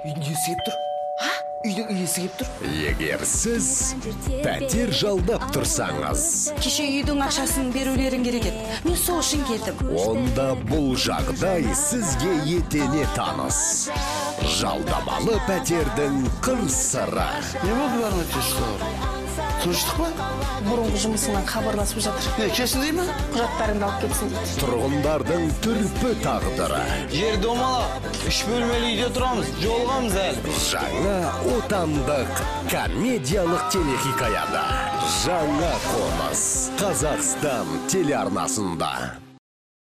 үйдің иесі келіп тұр үйдің иесі келіп тұр. Егер сіз пәтер жалдап тұрсаңыз кеше үйдің ақшасын берулерің керек еді. Мен сол үшін келдім. онда бұл жағдай сізге етене таныс. Жалдамалы пәтердің қыр сыры не болды бәріне ұсталар тыныштық па? Бұрынғы жұмысыңнан хабарласып жатыр. Не кетсін дей ма құжаттарыңды алып кетсін дейді. Тұрғындардың түрпі тағдыры. Жер домалақ үш бөлмелі үйде тұрамыз жолығамыз әлі. Жаңа отандық комедиялық телехикаяда. Жаңа қоныс қазақстан телеарнасында.